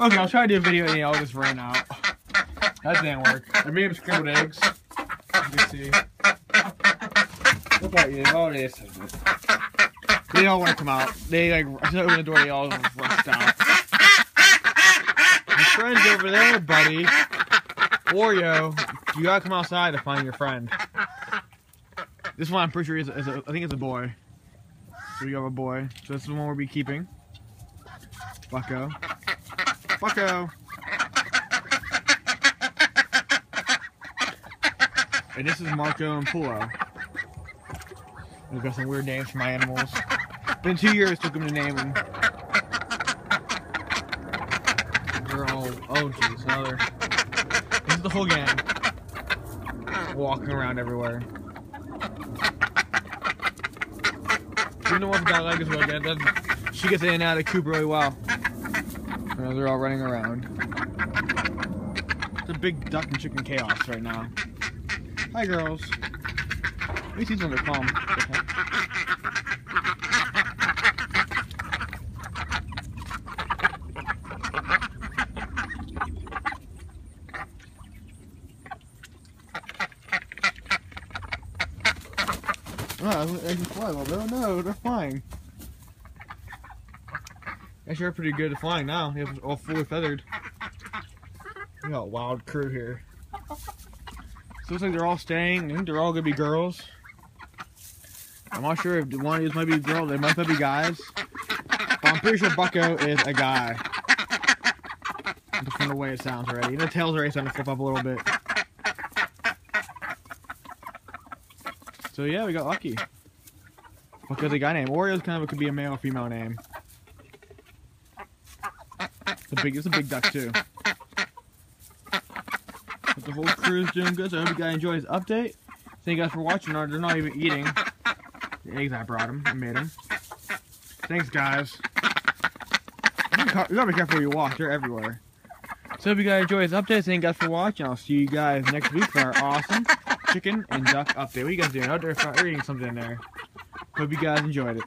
Okay, I'll try to do a video and y'all just ran out. That didn't work. I made them scrambled eggs. You can see. Look about you. Oh, this. They all want to come out. They like, I open the door, they all rushed out. Your friend's over there, buddy. Oreo, you gotta come outside to find your friend. This one I'm pretty sure is, is a, I think it's a boy. So we have a boy. So this is the one we'll be keeping. Bucko. Bucko. And this is Marco and Polo. We've got some weird names for my animals. Been two years took them to name them. They're all oh jeez, another. This is the whole gang walking around everywhere. Even the one with got leg is really she gets in and out of the really well. You know, they're all running around. It's a big duck and chicken chaos right now. Hi, girls. At least these ones are calm. Okay. Oh, they can fly a little. Oh no, they're flying. Actually, they're pretty good at flying now. They're all fully feathered. We got a wild crew here. So looks like they're all staying. I think they're all gonna be girls. I'm not sure if one of these might be girls. They might be guys. But I'm pretty sure Bucko is a guy. From the way it sounds already. The tail's already starting to flip up a little bit. So yeah, we got lucky. Because a guy name. Oreo's kind of could be a male or female name. It's a big, it's a big duck too. But the whole crew's doing good, so I hope you guys enjoy this update. Thank you guys for watching. They're not even eating the eggs I brought them. I made them. Thanks, guys. You gotta be careful where you walk. They're everywhere. So hope you guys enjoy this update. Thank you guys for watching. I'll see you guys next week for our awesome chicken and duck update. What are you guys doing? Out there eating something in there. Hope you guys enjoyed it.